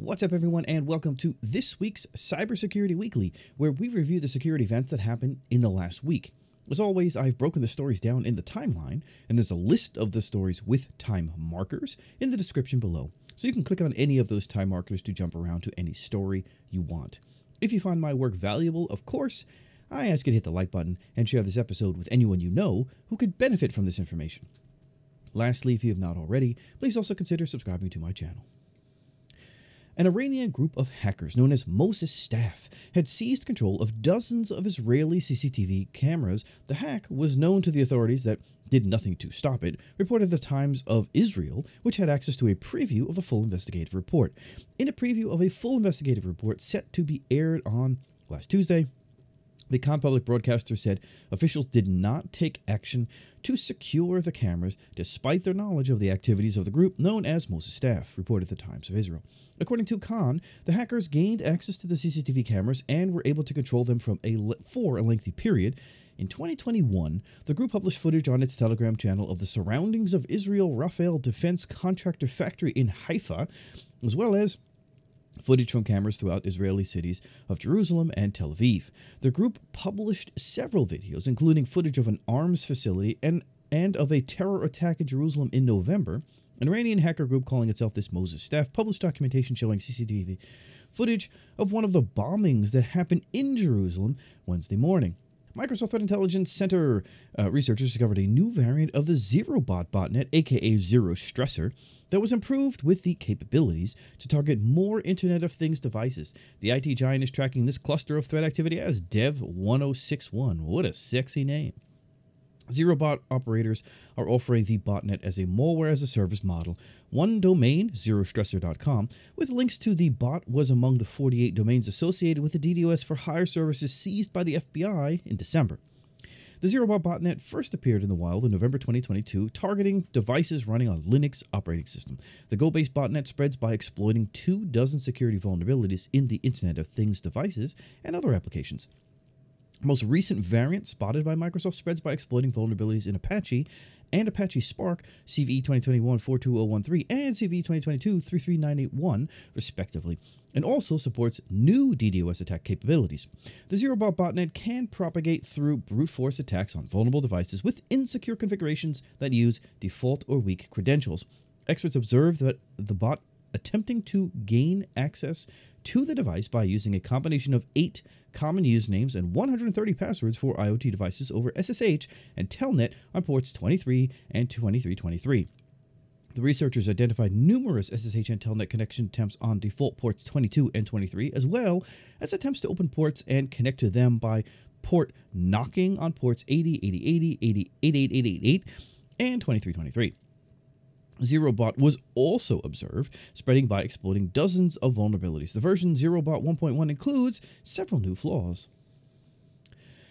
What's up, everyone, and welcome to this week's Cybersecurity Weekly, where we review the security events that happened in the last week. As always, I've broken the stories down in the timeline, and there's a list of the stories with time markers in the description below. So you can click on any of those time markers to jump around to any story you want. If you find my work valuable, of course, I ask you to hit the like button and share this episode with anyone you know who could benefit from this information. Lastly, if you have not already, please also consider subscribing to my channel. An Iranian group of hackers known as Moses Staff had seized control of dozens of Israeli CCTV cameras. The hack was known to the authorities that did nothing to stop it, reported the Times of Israel, which had access to a preview of the full investigative report. In a preview of a full investigative report set to be aired on last Tuesday, the Kan public broadcaster said officials did not take action to secure the cameras despite their knowledge of the activities of the group known as Moses Staff, reported the Times of Israel. According to Kan, the hackers gained access to the CCTV cameras and were able to control them from a for a lengthy period. In 2021, the group published footage on its Telegram channel of the surroundings of Israel Rafael Defense Contractor Factory in Haifa, as well as footage from cameras throughout Israeli cities of Jerusalem and Tel Aviv. The group published several videos, including footage of an arms facility and, and of a terror attack in Jerusalem in November. An Iranian hacker group calling itself this Moses Staff published documentation showing CCTV footage of one of the bombings that happened in Jerusalem Wednesday morning. Microsoft Threat Intelligence Center uh, researchers discovered a new variant of the ZeroBot botnet, aka Zero Stresser, that was improved with the capabilities to target more Internet of Things devices. The IT giant is tracking this cluster of threat activity as Dev1061. What a sexy name. ZeroBot operators are offering the botnet as a malware as a service model. One domain, zerostresser.com, with links to the bot was among the 48 domains associated with the DDoS for hire services seized by the FBI in December. The ZeroBot botnet first appeared in the wild in November 2022, targeting devices running on Linux operating system. The Go-based botnet spreads by exploiting two dozen security vulnerabilities in the Internet of Things devices and other applications. Most recent variant spotted by Microsoft spreads by exploiting vulnerabilities in Apache and Apache Spark CVE 2021-42013 and CVE 2022-33981, respectively, and also supports new DDoS attack capabilities. The ZeroBot botnet can propagate through brute force attacks on vulnerable devices with insecure configurations that use default or weak credentials. Experts observe that the bot attempting to gain access to the device by using a combination of eight common usernames and 130 passwords for IoT devices over SSH and Telnet on ports 23 and 2323. The researchers identified numerous SSH and Telnet connection attempts on default ports 22 and 23, as well as attempts to open ports and connect to them by port knocking on ports 80, 80, 80, 80, 88, and 2323. ZeroBot was also observed, spreading by exploiting dozens of vulnerabilities. The version ZeroBot 1.1 includes several new flaws.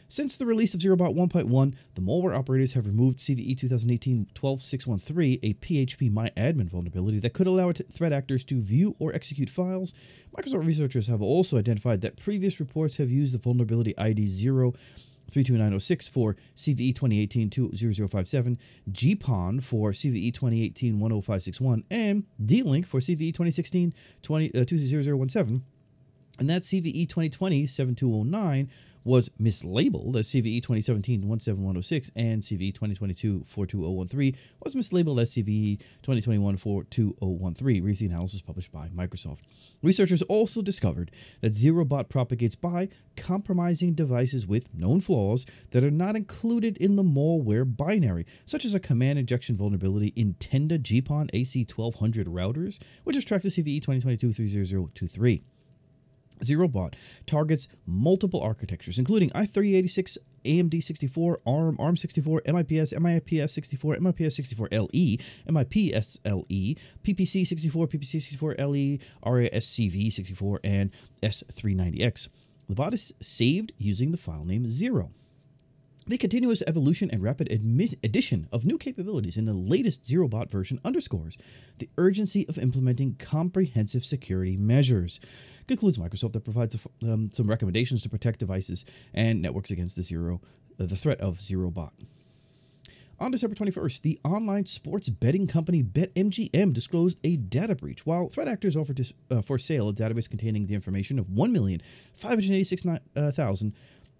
Since the release of ZeroBot 1.1, the malware operators have removed CVE 2018-12613, a PHP MyAdmin vulnerability that could allow threat actors to view or execute files. Microsoft researchers have also identified that previous reports have used the vulnerability ID 0 32906 for CVE 2018-20057, GPON for CVE 2018-10561, and D-Link for CVE 2016-20017. And that CVE 2020-7209 was mislabeled as CVE 2017-17106 and CVE 2022-42013 was mislabeled as CVE 2021-42013, reads the analysis published by Microsoft. Researchers also discovered that ZeroBot propagates by compromising devices with known flaws that are not included in the malware binary, such as a command injection vulnerability in Tenda GPON AC1200 routers, which is tracked to CVE 2022-30023. ZeroBot targets multiple architectures, including i386, AMD 64, ARM, ARM 64, MIPS, MIPS 64, MIPS 64 LE, MIPS LE, PPC 64, PPC 64 LE, RISCV 64, and S390X. The bot is saved using the file name zero. The continuous evolution and rapid addition of new capabilities in the latest ZeroBot version underscores the urgency of implementing comprehensive security measures. Concludes Microsoft that provides um, some recommendations to protect devices and networks against the zero, uh, the threat of ZeroBot. On December 21st, the online sports betting company BetMGM disclosed a data breach while threat actors offered to, uh, for sale a database containing the information of 1,586,000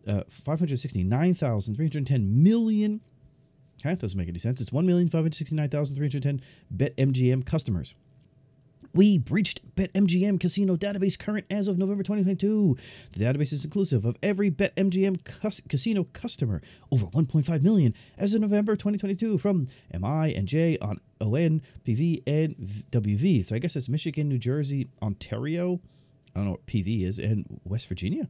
uh, 569,310 million. That doesn't make any sense. It's 1,569,310 BetMGM customers. We breached BetMGM casino database current as of November 2022. The database is inclusive of every BetMGM cus- casino customer, over 1.5 million, as of November 2022 from MI and J on ON, PV, and WV. So I guess that's Michigan, New Jersey, Ontario. I don't know what PV is, and West Virginia.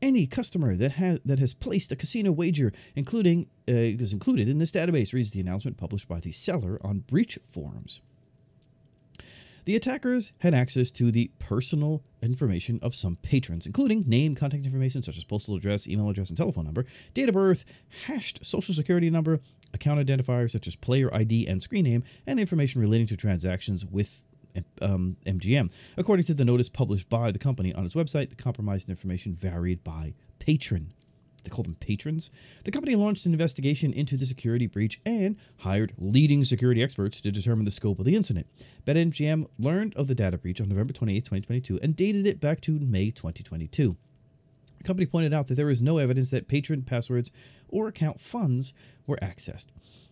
Any customer that has that has placed a casino wager, including uh, is included in this database, reads the announcement published by the seller on breach forums. The attackers had access to the personal information of some patrons, including name, contact information such as postal address, email address, and telephone number, date of birth, hashed social security number, account identifiers such as player ID and screen name, and information relating to transactions with um, MGM. According to the notice published by the company on its website, the compromised information varied by patron they call them patrons. The company launched an investigation into the security breach and hired leading security experts to determine the scope of the incident. BetMGM learned of the data breach on November 28, 2022, and dated it back to May 2022. The company pointed out that there is no evidence that patron passwords or account funds were accessed.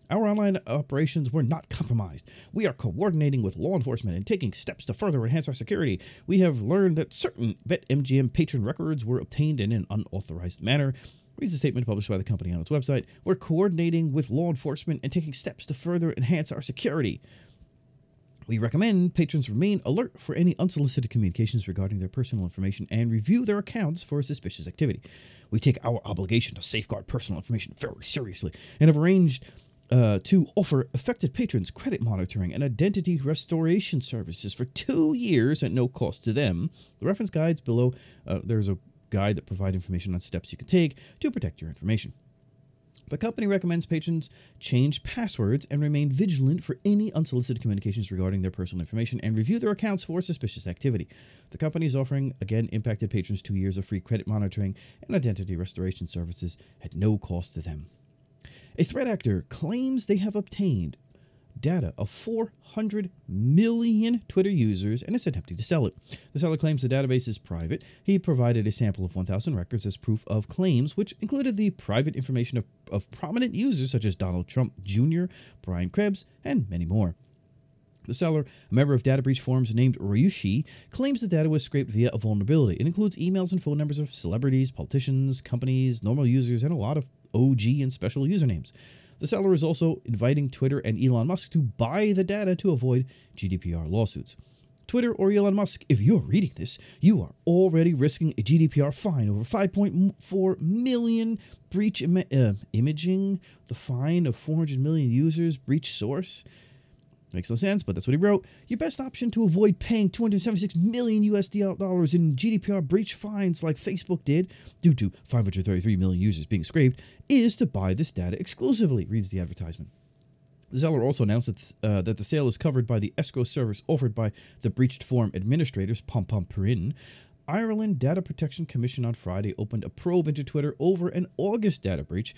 Our online operations were not compromised. We are coordinating with law enforcement and taking steps to further enhance our security. We have learned that certain BetMGM patron records were obtained in an unauthorized manner. Reads a statement published by the company on its website. We're coordinating with law enforcement and taking steps to further enhance our security. We recommend patrons remain alert for any unsolicited communications regarding their personal information and review their accounts for suspicious activity. We take our obligation to safeguard personal information very seriously and have arranged uh, to offer affected patrons credit monitoring and identity restoration services for two years at no cost to them. The reference guides below, uh, there's a guide that provide information on steps you can take to protect your information. The company recommends patrons change passwords and remain vigilant for any unsolicited communications regarding their personal information and review their accounts for suspicious activity. The company is offering, again, impacted patrons two years of free credit monitoring and identity restoration services at no cost to them. A threat actor claims they have obtained data of 400 million Twitter users and is attempting to sell it. The seller claims the database is private. He provided a sample of 1,000 records as proof of claims, which included the private information of, of prominent users such as Donald Trump Jr., Brian Krebs, and many more. The seller, a member of data breach forums named Ryushi, claims the data was scraped via a vulnerability. It includes emails and phone numbers of celebrities, politicians, companies, normal users, and a lot of OG and special usernames. The seller is also inviting Twitter and Elon Musk to buy the data to avoid GDPR lawsuits. Twitter or Elon Musk, if you're reading this, you are already risking a GDPR fine over 5.4 million breach Im- uh, imaging, the fine of 400 million users, breach source. Makes no sense, but that's what he wrote. Your best option to avoid paying 276 million USD dollars in GDPR breach fines like Facebook did, due to 533 million users being scraped, is to buy this data exclusively, reads the advertisement. Zeller also announced that, uh, that the sale is covered by the escrow service offered by the breached form administrators, Pompompurin. Ireland Data Protection Commission on Friday opened a probe into Twitter over an August data breach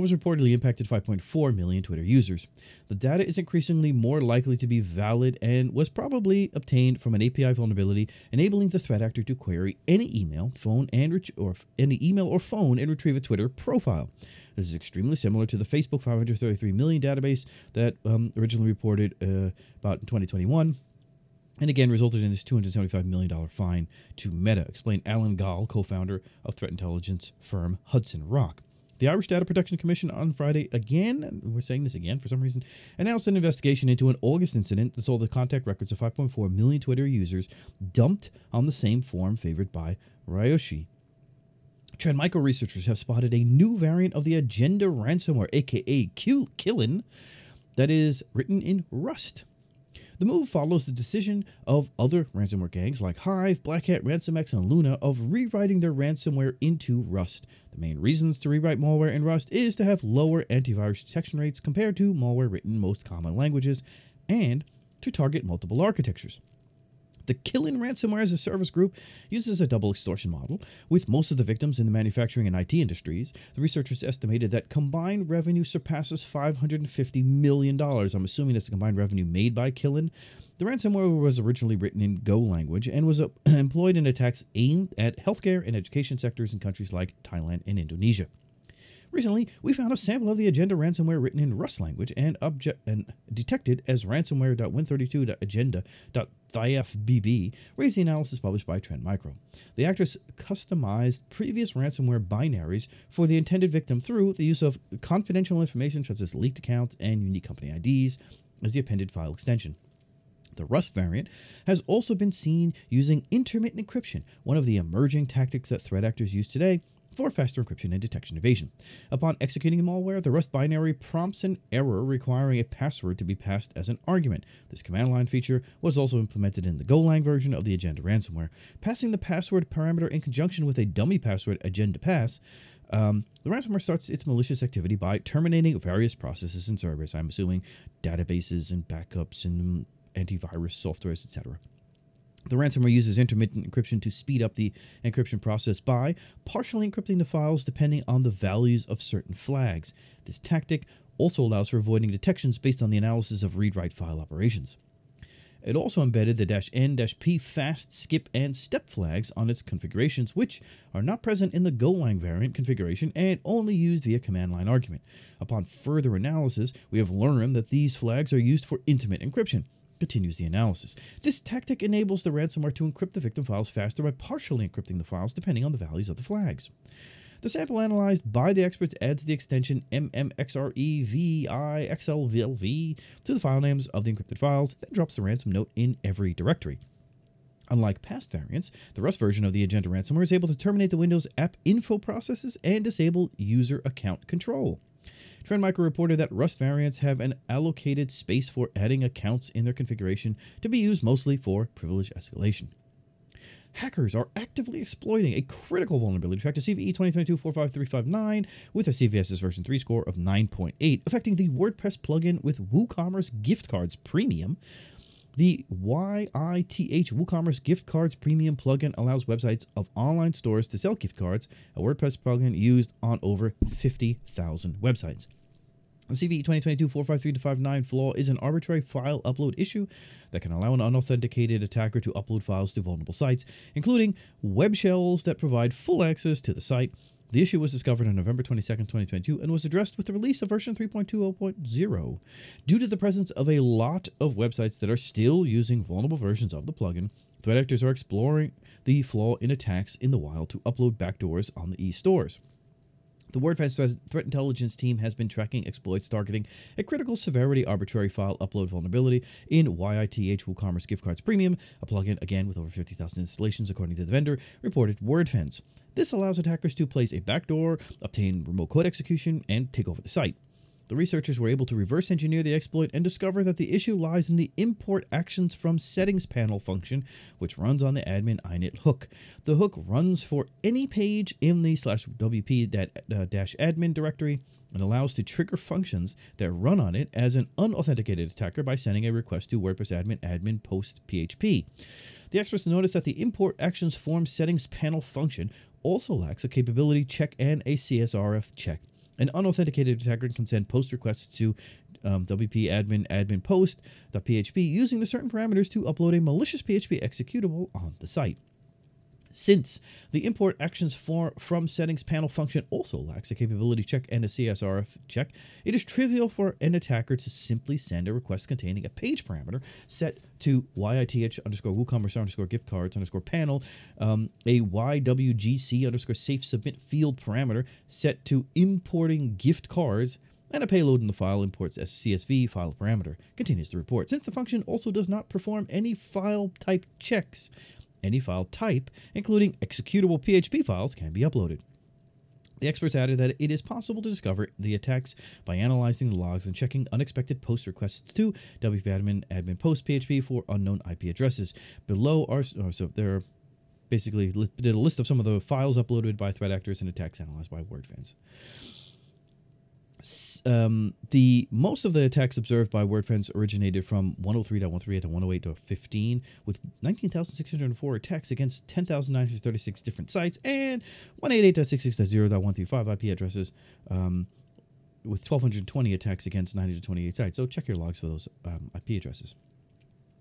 was reportedly impacted 5.4 million Twitter users. The data is increasingly more likely to be valid and was probably obtained from an API vulnerability, enabling the threat actor to query any email, phone, and or any email or phone and retrieve a Twitter profile. This is extremely similar to the Facebook 533 million database that um, originally reported uh, about in 2021 and again resulted in this $275 million fine to Meta, explained Alon Gal, co founder of threat intelligence firm Hudson Rock. The Irish Data Protection Commission on Friday again, we're saying this again for some reason, announced an investigation into an August incident that saw the contact records of 5.4 million Twitter users dumped on the same form favored by Ryushi. Trend Micro researchers have spotted a new variant of the Agenda ransomware, aka Qilin, that is written in Rust. The move follows the decision of other ransomware gangs like Hive, Black Hat, RansomExx, and Luna of rewriting their ransomware into Rust. The main reasons to rewrite malware in Rust is to have lower antivirus detection rates compared to malware written in most common languages and to target multiple architectures. The Qilin ransomware as a service group uses a double extortion model. With most of the victims in the manufacturing and IT industries, the researchers estimated that combined revenue surpasses $550 million. I'm assuming that's the combined revenue made by Qilin. The ransomware was originally written in Go language and was uh, employed in attacks aimed at healthcare and education sectors in countries like Thailand and Indonesia. Recently, we found a sample of the agenda ransomware written in Rust language and, and detected as ransomware.win32.agenda.thifbb, raised the analysis published by Trend Micro. The actors customized previous ransomware binaries for the intended victim through the use of confidential information such as leaked accounts and unique company IDs as the appended file extension. The Rust variant has also been seen using intermittent encryption, one of the emerging tactics that threat actors use today for faster encryption and detection evasion. Upon executing malware, the Rust binary prompts an error requiring a password to be passed as an argument. This command line feature was also implemented in the Golang version of the Agenda ransomware. Passing the password parameter in conjunction with a dummy password Agenda pass um, the ransomware starts its malicious activity by terminating various processes and servers. I'm assuming databases and backups and antivirus softwares, etc. The ransomware uses intermittent encryption to speed up the encryption process by partially encrypting the files depending on the values of certain flags. This tactic also allows for avoiding detections based on the analysis of read-write file operations. It also embedded the dash "-n-p fast, skip, and step flags on its configurations, which are not present in the Golang variant configuration and only used via command line argument. Upon further analysis, we have learned that these flags are used for intermittent encryption continues the analysis. This tactic enables the ransomware to encrypt the victim files faster by partially encrypting the files depending on the values of the flags. The sample analyzed by the experts adds the extension MMXREVIXLVLV to the file names of the encrypted files, then drops the ransom note in every directory. Unlike past variants, the Rust version of the Agenda ransomware is able to terminate the Windows app info processes and disable user account control. Trend Micro reported that Rust variants have an allocated space for adding accounts in their configuration to be used mostly for privilege escalation. Hackers are actively exploiting a critical vulnerability tracked to CVE 2022-45359 with a CVSS version 3 score of 9.8, affecting the WordPress plugin with WooCommerce gift cards premium. The YITH WooCommerce Gift Cards Premium plugin allows websites of online stores to sell gift cards, a WordPress plugin used on over 50,000 websites. CVE 2022-453-59 flaw is an arbitrary file upload issue that can allow an unauthenticated attacker to upload files to vulnerable sites, including web shells that provide full access to the site. The issue was discovered on November 22, 2022, and was addressed with the release of version 3.20.0. Due to the presence of a lot of websites that are still using vulnerable versions of the plugin, threat actors are exploring the flaw in attacks in the wild to upload backdoors on the e-stores. The WordFence threat intelligence team has been tracking exploits targeting a critical severity arbitrary file upload vulnerability in YITH WooCommerce Gift Cards Premium, a plugin again with over 50,000 installations according to the vendor, reported WordFence. This allows attackers to place a backdoor, obtain remote code execution, and take over the site. The researchers were able to reverse engineer the exploit and discover that the issue lies in the import actions from settings panel function, which runs on the admin init hook. The hook runs for any page in the slash wp uh, directory and allows to trigger functions that run on it as an unauthenticated attacker by sending a request to WordPress admin admin post PHP. The experts noticed that the import actions form settings panel function also lacks a capability check and a CSRF check. An unauthenticated attacker can send post requests to um, WP admin admin post.php using the certain parameters to upload a malicious PHP executable on the site. Since the import actions for, from settings panel function also lacks a capability check and a CSRF check, it is trivial for an attacker to simply send a request containing a page parameter set to YITH underscore WooCommerce underscore gift cards underscore panel, um, a YWGC underscore safe submit field parameter set to importing gift cards, and a payload in the file imports a CSV file parameter, continues the report. Since the function also does not perform any file type checks, any file type, including executable PHP files, can be uploaded. The experts added that it is possible to discover the attacks by analyzing the logs and checking unexpected post requests to wp-admin admin post PHP for unknown IP addresses. Below are so there are basically did a list of some of the files uploaded by threat actors and attacks analyzed by WordFence. Um, the most of the attacks observed by WordFence originated from 103.13 to 108.15, with 19,604 attacks against 10,936 different sites, and 188.66.0.135 IP addresses, um, with 1,220 attacks against 928 sites. So check your logs for those um, IP addresses.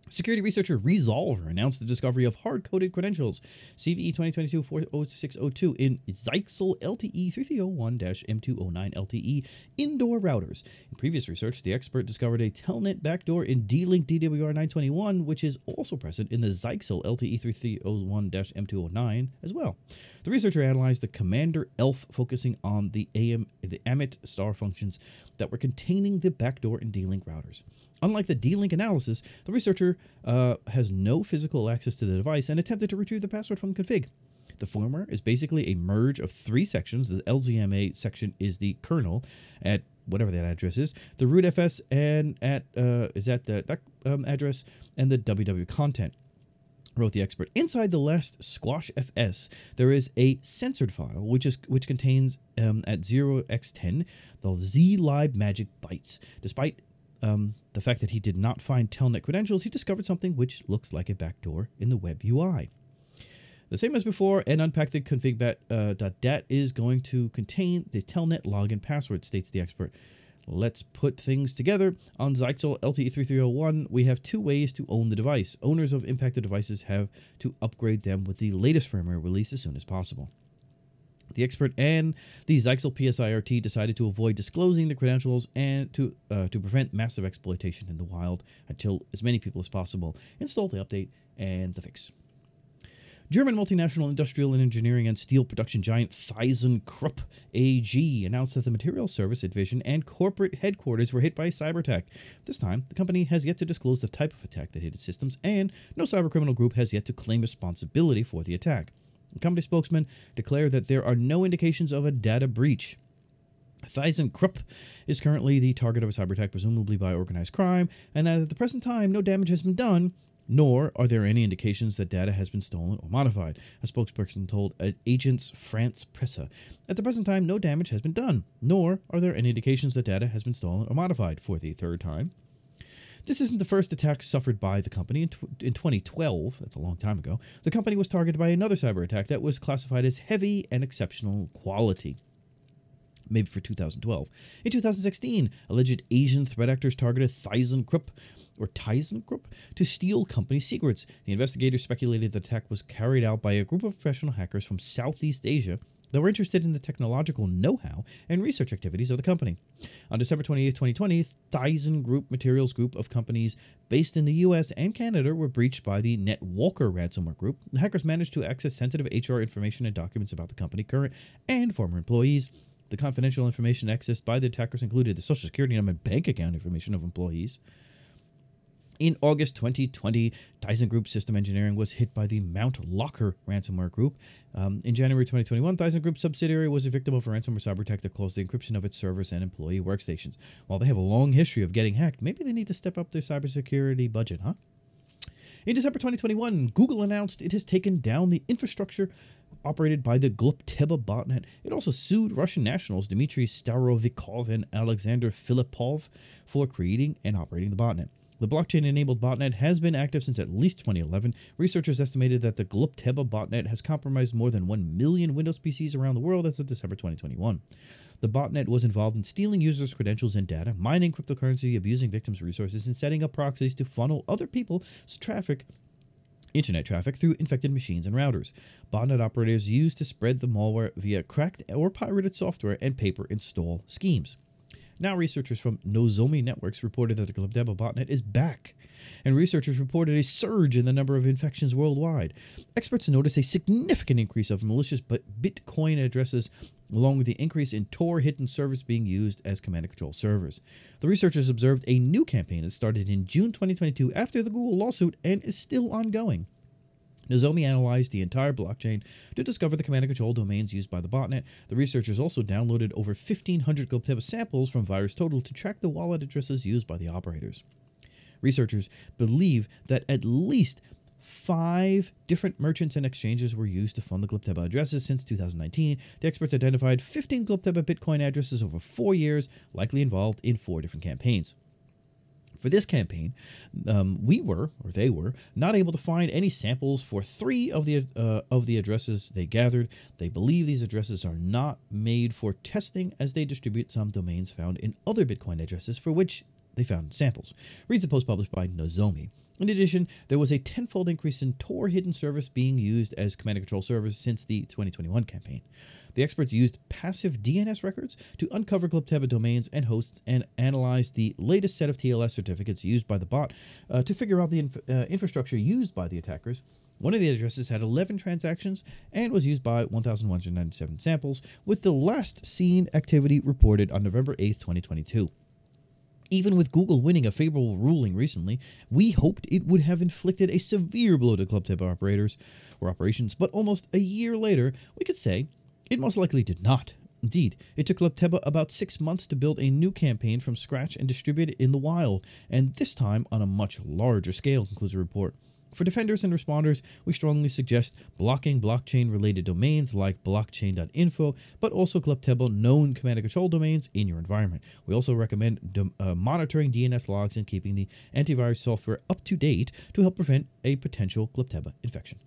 Security researcher Resolver announced the discovery of hard-coded credentials, CVE 2022-40602 in Zyxel LTE 3301-M209 LTE indoor routers. In previous research, the expert discovered a Telnet backdoor in D-Link DWR 921, which is also present in the Zyxel LTE 3301-M209 as well. The researcher analyzed the Commander ELF focusing on the AM the AMIT star functions that were containing the backdoor in D-Link routers. Unlike the D-Link analysis, the researcher uh, has no physical access to the device and attempted to retrieve the password from the config. The former is basically a merge of three sections. The LZMA section is the kernel at whatever that address is. The rootfs and at uh, is at the um, address and the ww content. Wrote the expert. Inside the last squash fs, there is a censored file which is which contains um, at 0x10 the zlib magic bytes. Despite um, the fact that he did not find telnet credentials, he discovered something which looks like a backdoor in the web UI. The same as before, an unpacked config.dat uh, is going to contain the telnet login password, states the expert. Let's put things together. On Zyxel LTE3301, we have two ways to own the device. Owners of impacted devices have to upgrade them with the latest firmware release as soon as possible. The expert and the Zyxel PSIRT decided to avoid disclosing the credentials and to uh, to prevent massive exploitation in the wild until as many people as possible install the update and the fix. German multinational industrial and engineering and steel production giant ThyssenKrupp AG announced that the material service division and corporate headquarters were hit by a cyber attack. This time, the company has yet to disclose the type of attack that hit its systems, and no cybercriminal group has yet to claim responsibility for the attack. Company spokesman declared that there are no indications of a data breach. ThyssenKrupp is currently the target of a cyber attack, presumably by organized crime, and that at the present time no damage has been done, nor are there any indications that data has been stolen or modified, a spokesperson told uh, Agence France Presse. At the present time, no damage has been done, nor are there any indications that data has been stolen or modified for the third time. This isn't the first attack suffered by the company. In, in 2012, that's a long time ago, the company was targeted by another cyber attack that was classified as heavy and exceptional quality maybe for 2012. In 2016, alleged Asian threat actors targeted ThyssenKrupp or ThyssenKrupp to steal company secrets. The investigators speculated the attack was carried out by a group of professional hackers from Southeast Asia that were interested in the technological know-how and research activities of the company. On December 28, 2020, ThyssenKrupp Materials Group of companies based in the US and Canada were breached by the NetWalker ransomware group. The hackers managed to access sensitive HR information and documents about the company, current and former employees. The confidential information accessed by the attackers included the social security number and bank account information of employees. In August 2020, Dyson Group System Engineering was hit by the Mount Locker ransomware group. Um, in January 2021, Dyson Group subsidiary was a victim of a ransomware cyber attack that caused the encryption of its servers and employee workstations. While they have a long history of getting hacked, maybe they need to step up their cybersecurity budget, huh? In December 2021, Google announced it has taken down the infrastructure operated by the Glupteba botnet. It also sued Russian nationals Dmitry Starovikov and Alexander Filippov for creating and operating the botnet. The blockchain enabled botnet has been active since at least 2011. Researchers estimated that the Glupteba botnet has compromised more than 1 million Windows PCs around the world as of December 2021. The botnet was involved in stealing users' credentials and data, mining cryptocurrency, abusing victims' resources, and setting up proxies to funnel other people's traffic internet traffic through infected machines and routers. Botnet operators used to spread the malware via cracked or pirated software and pay-per-install schemes. Now, researchers from Nozomi Networks reported that the Glupteba botnet is back, and researchers reported a surge in the number of infections worldwide. Experts noticed a significant increase of malicious Bitcoin addresses, along with the increase in Tor hidden servers being used as command and control servers. The researchers observed a new campaign that started in June 2022 after the Google lawsuit and is still ongoing. Nozomi analyzed the entire blockchain to discover the command and control domains used by the botnet. The researchers also downloaded over 1,500 Glupteba samples from VirusTotal to track the wallet addresses used by the operators. Researchers believe that at least five different merchants and exchanges were used to fund the Glupteba addresses since 2019. The experts identified 15 Glupteba Bitcoin addresses over four years, likely involved in four different campaigns. For this campaign, um, we were, or they were, not able to find any samples for three of the uh, of the addresses they gathered. They believe these addresses are not made for testing, as they distribute some domains found in other Bitcoin addresses for which they found samples. Reads the post published by Nozomi. In addition, there was a tenfold increase in Tor hidden service being used as command and control service since the 2021 campaign. The experts used passive DNS records to uncover Glupteba domains and hosts and analyzed the latest set of TLS certificates used by the bot uh, to figure out the inf- uh, infrastructure used by the attackers. One of the addresses had 11 transactions and was used by 1,197 samples, with the last seen activity reported on November 8, 2022. Even with Google winning a favorable ruling recently, we hoped it would have inflicted a severe blow to Glupteba operators or operations, but almost a year later, we could say it most likely did not. Indeed, it took Glupteba about six months to build a new campaign from scratch and distribute it in the wild, and this time on a much larger scale, concludes the report. For defenders and responders, we strongly suggest blocking blockchain related domains like blockchain.info, but also Glupteba known command and control domains in your environment. We also recommend uh, monitoring DNS logs and keeping the antivirus software up to date to help prevent a potential Glupteba infection.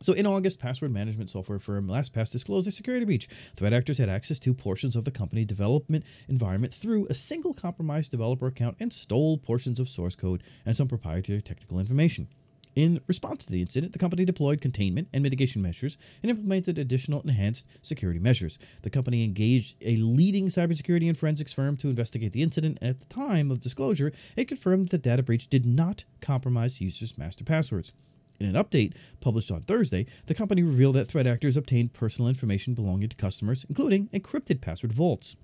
So in August, password management software firm LastPass disclosed a security breach. Threat actors had access to portions of the company development environment through a single compromised developer account and stole portions of source code and some proprietary technical information. In response to the incident, the company deployed containment and mitigation measures and implemented additional enhanced security measures. The company engaged a leading cybersecurity and forensics firm to investigate the incident, at the time of disclosure, it confirmed that the data breach did not compromise users' master passwords. In an update published on Thursday, the company revealed that threat actors obtained personal information belonging to customers, including encrypted password vaults.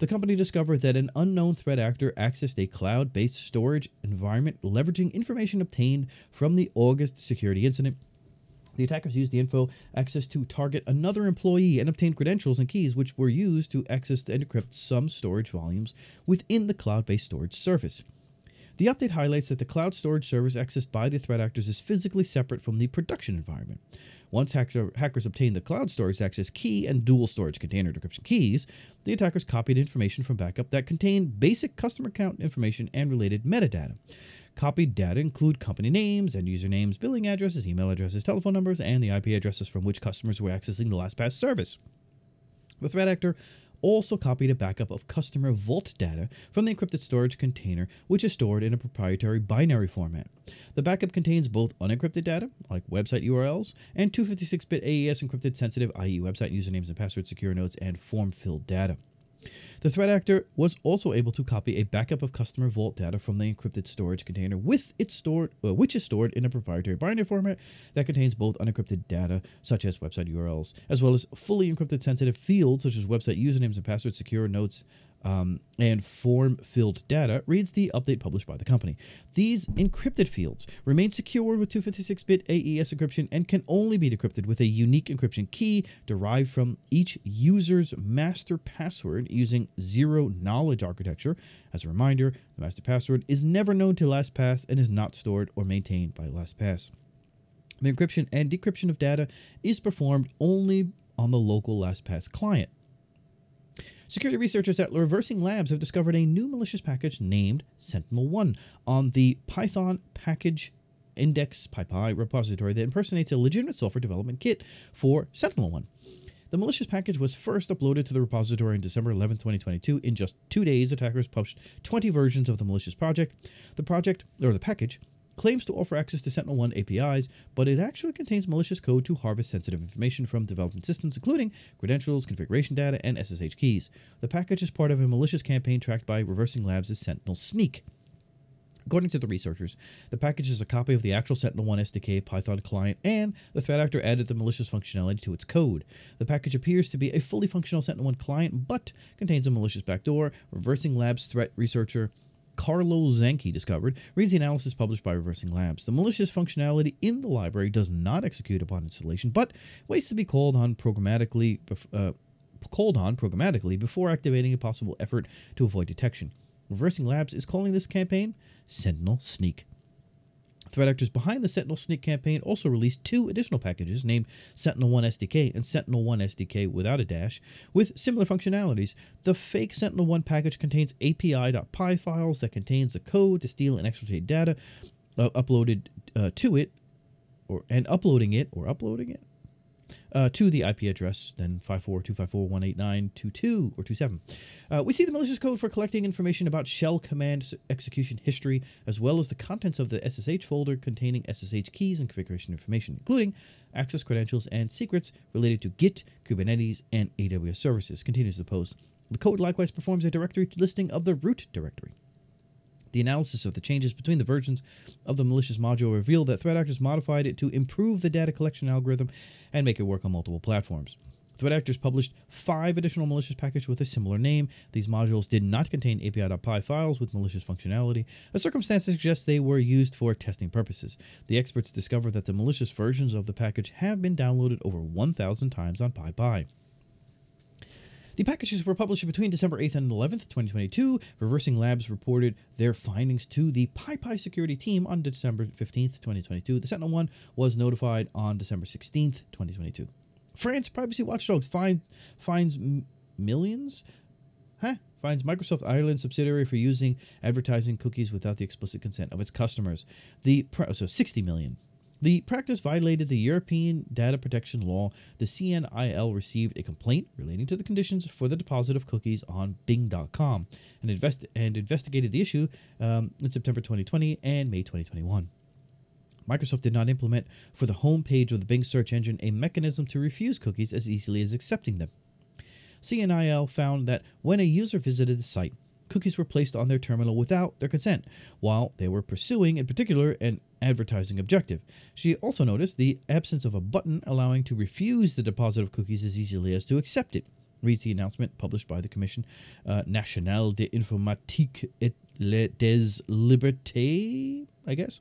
The company discovered that an unknown threat actor accessed a cloud based storage environment leveraging information obtained from the August security incident. The attackers used the info access to target another employee and obtain credentials and keys, which were used to access and decrypt some storage volumes within the cloud based storage service. The update highlights that the cloud storage service accessed by the threat actors is physically separate from the production environment. Once hacker, hackers obtained the cloud storage access key and dual storage container decryption keys, the attackers copied information from backup that contained basic customer account information and related metadata. Copied data include company names and usernames, billing addresses, email addresses, telephone numbers, and the IP addresses from which customers were accessing the LastPass service. The threat actor also copied a backup of customer vault data from the encrypted storage container, which is stored in a proprietary binary format. The backup contains both unencrypted data, like website URLs, and 256 bit AES encrypted sensitive, i.e., website usernames and password secure nodes and form filled data. The threat actor was also able to copy a backup of customer vault data from the encrypted storage container with its stored, uh, which is stored in a proprietary binary format that contains both unencrypted data, such as website URLs, as well as fully encrypted sensitive fields, such as website usernames and password secure notes um, and form filled data, reads the update published by the company. These encrypted fields remain secure with 256 bit AES encryption and can only be decrypted with a unique encryption key derived from each user's master password using zero knowledge architecture. As a reminder, the master password is never known to LastPass and is not stored or maintained by LastPass. The encryption and decryption of data is performed only on the local LastPass client. Security researchers at Reversing Labs have discovered a new malicious package named SentinelOne on the Python package index PyPI repository that impersonates a legitimate software development kit for SentinelOne. The malicious package was first uploaded to the repository on December 11, 2022. In just two days, attackers published 20 versions of the malicious project. The project, or the package, claims to offer access to SentinelOne APIs, but it actually contains malicious code to harvest sensitive information from development systems, including credentials, configuration data, and SSH keys. The package is part of a malicious campaign tracked by Reversing Labs' Sentinel Sneak. According to the researchers, the package is a copy of the actual SentinelOne SDK Python client, and the threat actor added the malicious functionality to its code. The package appears to be a fully functional SentinelOne client, but contains a malicious backdoor. Reversing Labs threat researcher Carlo Zanchi discovered reads the analysis published by Reversing Labs. The malicious functionality in the library does not execute upon installation, but waits to be called on programmatically uh, called on programmatically before activating a possible effort to avoid detection. Reversing Labs is calling this campaign Sentinel Sneak. Threat actors behind the Sentinel Sneak campaign also released two additional packages named SentinelOne SDK and SentinelOne SDK without a dash with similar functionalities. The fake SentinelOne package contains API.py files that contains the code to steal and exfiltrate data uh, uploaded uh, to it or and uploading it or uploading it uh, to the IP address, then 54254.189.22 or 27. Uh, we see the malicious code for collecting information about shell command execution history, as well as the contents of the SSH folder containing SSH keys and configuration information, including access credentials and secrets related to Git, Kubernetes, and AWS services, continues the post. The code likewise performs a directory listing of the root directory. The analysis of the changes between the versions of the malicious module revealed that threat actors modified it to improve the data collection algorithm and make it work on multiple platforms. Threat actors published five additional malicious packages with a similar name. These modules did not contain API.py files with malicious functionality, a circumstance that suggests they were used for testing purposes. The experts discovered that the malicious versions of the package have been downloaded over 1,000 times on PyPI. The packages were published between December 8th and 11th, 2022. Reversing Labs reported their findings to the PyPI security team on December 15th, 2022. The SentinelOne was notified on December 16th, 2022. France privacy watchdogs find, finds millions? Huh? Finds Microsoft Ireland subsidiary for using advertising cookies without the explicit consent of its customers. The oh, so 60 million. The practice violated the European data protection law. The CNIL received a complaint relating to the conditions for the deposit of cookies on Bing.com and, invest- and investigated the issue um, in September 2020 and May 2021. Microsoft did not implement for the home page of the Bing search engine a mechanism to refuse cookies as easily as accepting them. CNIL found that when a user visited the site, cookies were placed on their terminal without their consent, while they were pursuing, in particular, an advertising objective. She also noticed the absence of a button allowing to refuse the deposit of cookies as easily as to accept it. Reads the announcement published by the Commission uh, Nationale de Informatique et des Libertés, I guess.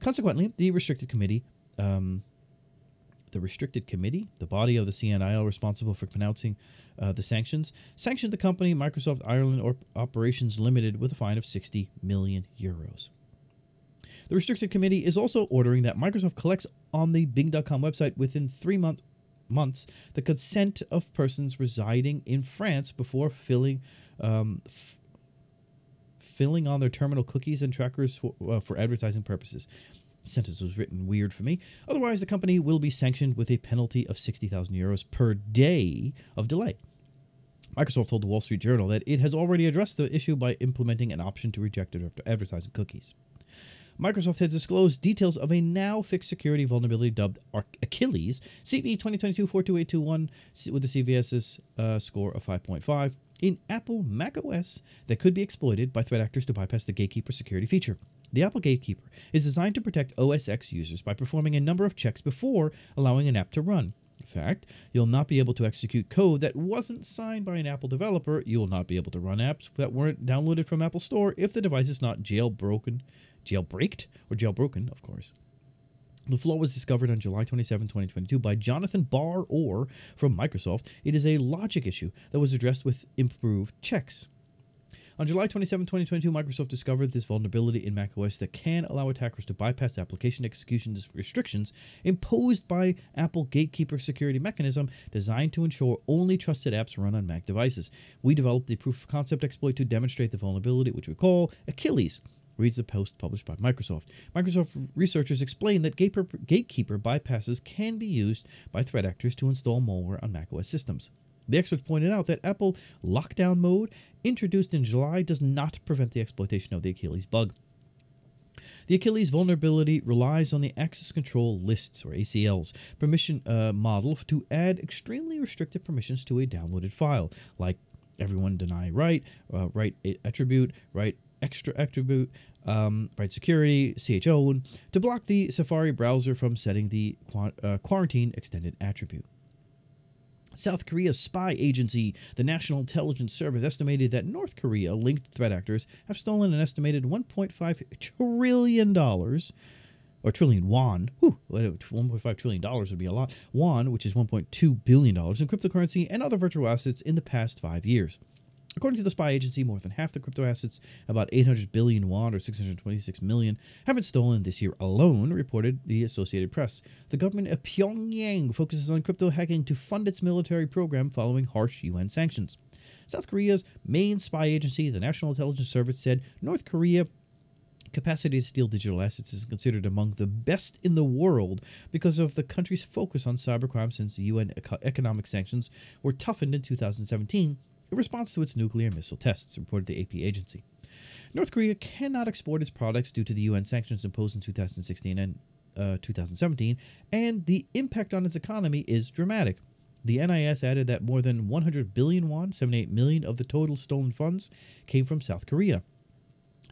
Consequently, the restricted committee um, the restricted committee, the body of the CNIL responsible for pronouncing uh, the sanctions, sanctioned the company Microsoft Ireland Operations Limited with a fine of 60 million euros. The restricted committee is also ordering that Microsoft collects on the Bing.com website within three month, months the consent of persons residing in France before filling um, filling on their terminal cookies and trackers for, uh, for advertising purposes sentence was written weird for me. Otherwise, the company will be sanctioned with a penalty of 60,000 euros per day of delay. Microsoft told the Wall Street Journal that it has already addressed the issue by implementing an option to reject advertising cookies. Microsoft has disclosed details of a now fixed security vulnerability dubbed Achilles CV 2022-42821 with a CVSS uh, score of 5.5 in Apple macOS that could be exploited by threat actors to bypass the Gatekeeper security feature. The Apple Gatekeeper is designed to protect OS X users by performing a number of checks before allowing an app to run. In fact, you'll not be able to execute code that wasn't signed by an Apple developer. You will not be able to run apps that weren't downloaded from Apple Store if the device is not jailbroken, jailbreaked, or jailbroken, of course. The flaw was discovered on July 27, 2022 by Jonathan Bar Or from Microsoft. It is a logic issue that was addressed with improved checks. On July 27, 2022, Microsoft discovered this vulnerability in macOS that can allow attackers to bypass application execution restrictions imposed by Apple Gatekeeper security mechanism designed to ensure only trusted apps run on Mac devices. We developed the proof of concept exploit to demonstrate the vulnerability, which we call Achilles reads the post published by Microsoft. Microsoft researchers explain that gatekeeper bypasses can be used by threat actors to install malware on macOS systems. The experts pointed out that Apple Lockdown Mode, introduced in July, does not prevent the exploitation of the Achilles bug. The Achilles vulnerability relies on the access control lists, or ACLs, permission uh, model to add extremely restricted permissions to a downloaded file, like everyone deny write, uh, write attribute, write extra attribute, um, write security, CHO, to block the Safari browser from setting the qu- uh, quarantine extended attribute. South Korea's spy agency, the National Intelligence Service, estimated that North Korea linked threat actors have stolen an estimated $1.5 trillion, or trillion won. Whew, $1.5 trillion would be a lot. Won, which is $1.2 billion in cryptocurrency and other virtual assets in the past five years. According to the spy agency, more than half the crypto assets, about 800 billion won or 626 million, have been stolen this year alone, reported the Associated Press. The government of Pyongyang focuses on crypto hacking to fund its military program following harsh UN sanctions. South Korea's main spy agency, the National Intelligence Service, said North Korea capacity to steal digital assets is considered among the best in the world because of the country's focus on cybercrime since the UN economic sanctions were toughened in 2017 in response to its nuclear missile tests, reported the AP agency. North Korea cannot export its products due to the UN sanctions imposed in 2016 and uh, 2017, and the impact on its economy is dramatic. The NIS added that more than 100 billion won, 78 million of the total stolen funds, came from South Korea.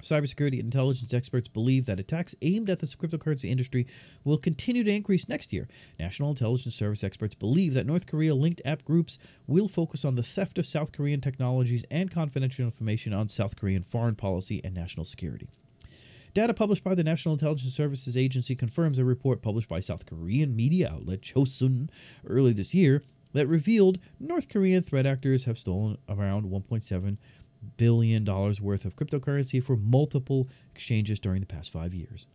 Cybersecurity intelligence experts believe that attacks aimed at the cryptocurrency industry will continue to increase next year. National Intelligence Service experts believe that North Korea linked app groups will focus on the theft of South Korean technologies and confidential information on South Korean foreign policy and national security. Data published by the National Intelligence Services Agency confirms a report published by South Korean media outlet Chosun early this year that revealed North Korean threat actors have stolen around 1.7 billion dollars worth of cryptocurrency for multiple exchanges during the past 5 years.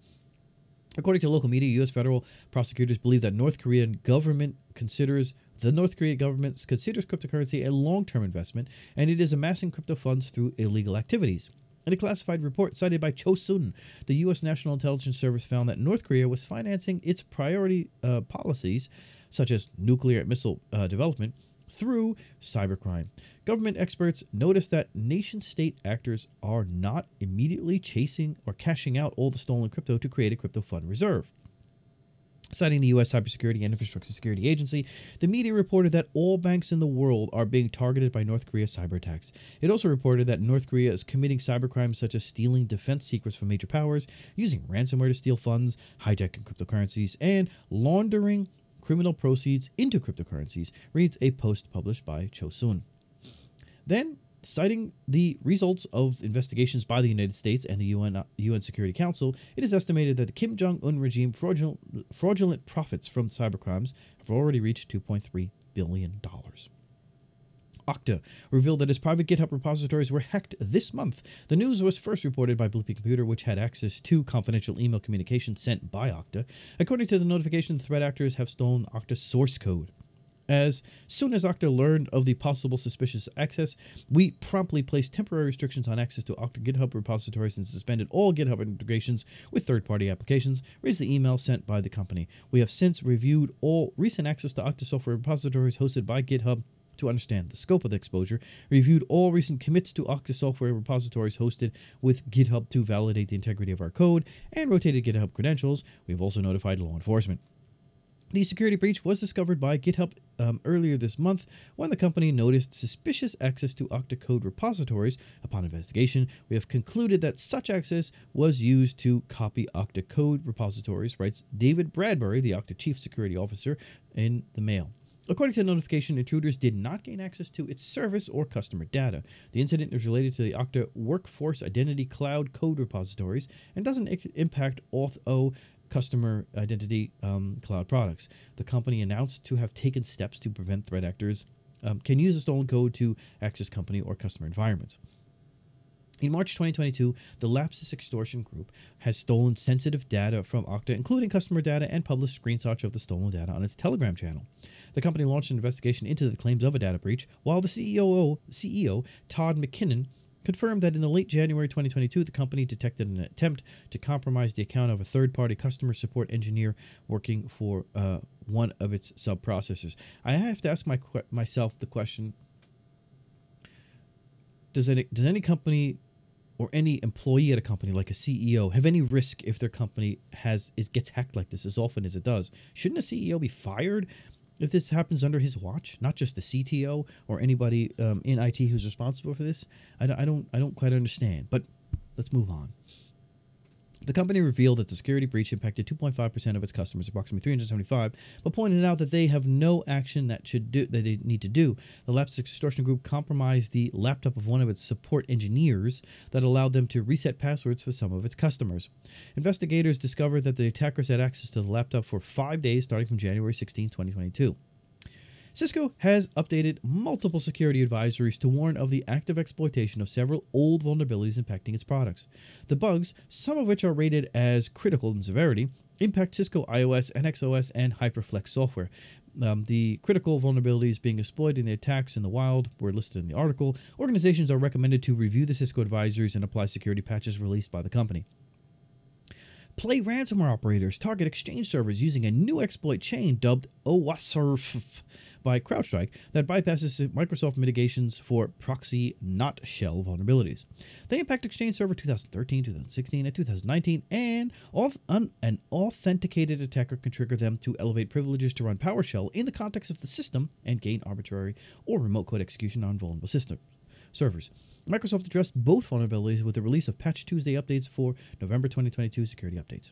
According to local media, US federal prosecutors believe that North Korean government considers the North Korean government considers cryptocurrency a long-term investment and it is amassing crypto funds through illegal activities. In a classified report cited by Chosun, the U.S. National Intelligence Service found that North Korea was financing its priority uh, policies, such as nuclear missile uh, development, through cybercrime. Government experts noticed that nation state actors are not immediately chasing or cashing out all the stolen crypto to create a crypto fund reserve. Citing the U.S. Cybersecurity and Infrastructure Security Agency, the media reported that all banks in the world are being targeted by North Korea's cyber attacks. It also reported that North Korea is committing cybercrimes such as stealing defense secrets from major powers, using ransomware to steal funds, hijacking cryptocurrencies, and laundering criminal proceeds into cryptocurrencies, reads a post published by Chosun. Then, citing the results of investigations by the United States and the UN, UN uh, Security Council, it is estimated that the Kim Jong un regime fraudulent, fraudulent profits from cybercrimes have already reached $2.3 billion. Okta revealed that its private GitHub repositories were hacked this month. The news was first reported by Bleeping Computer, which had access to confidential email communication sent by Okta. According to the notification, threat actors have stolen Okta's source code. As soon as Okta learned of the possible suspicious access, we promptly placed temporary restrictions on access to Okta GitHub repositories and suspended all GitHub integrations with third party applications, reads the email sent by the company. We have since reviewed all recent access to Okta software repositories hosted by GitHub to understand the scope of the exposure, reviewed all recent commits to Okta software repositories hosted with GitHub to validate the integrity of our code, and rotated GitHub credentials. We've also notified law enforcement. The security breach was discovered by GitHub um, earlier this month when the company noticed suspicious access to Okta code repositories. Upon investigation, we have concluded that such access was used to copy Okta code repositories, writes David Bradbury, the Okta chief security officer, in the mail. According to the notification, intruders did not gain access to its service or customer data. The incident is related to the Okta Workforce Identity Cloud code repositories and doesn't impact Auth0 customer identity um, cloud products. The company announced to have taken steps to prevent threat actors um, can use the stolen code to access company or customer environments. In March 2022, the Lapsus extortion group has stolen sensitive data from Okta, including customer data, and published screenshots of the stolen data on its Telegram channel. The company launched an investigation into the claims of a data breach, while the CEO, CEO Todd McKinnon confirmed that in the late January 2022, the company detected an attempt to compromise the account of a third-party customer support engineer working for uh, one of its sub-processors. I have to ask my, myself the question: Does any does any company or any employee at a company like a CEO have any risk if their company has is gets hacked like this as often as it does? Shouldn't a CEO be fired if this happens under his watch, not just the CTO or anybody um, in IT who's responsible for this? I, I don't I don't quite understand. But let's move on. The company revealed that the security breach impacted 2.5% of its customers, approximately 375, but pointed out that they have no action that should do that they need to do. The Lapsus extortion group compromised the laptop of one of its support engineers that allowed them to reset passwords for some of its customers. Investigators discovered that the attackers had access to the laptop for five days starting from January 16, 2022. Cisco has updated multiple security advisories to warn of the active exploitation of several old vulnerabilities impacting its products. The bugs, some of which are rated as critical in severity, impact Cisco iOS, NXOS, and HyperFlex software. Um, the critical vulnerabilities being exploited in the attacks in the wild were listed in the article. Organizations are recommended to review the Cisco advisories and apply security patches released by the company. Play ransomware operators target exchange servers using a new exploit chain dubbed OWASSRF by CrowdStrike that bypasses Microsoft mitigations for proxy not shell vulnerabilities. They impact Exchange Server 2013, 2016, and 2019, and an authenticated attacker can trigger them to elevate privileges to run PowerShell in the context of the system and gain arbitrary or remote code execution on vulnerable systems servers. Microsoft addressed both vulnerabilities with the release of Patch Tuesday updates for November 2022 security updates.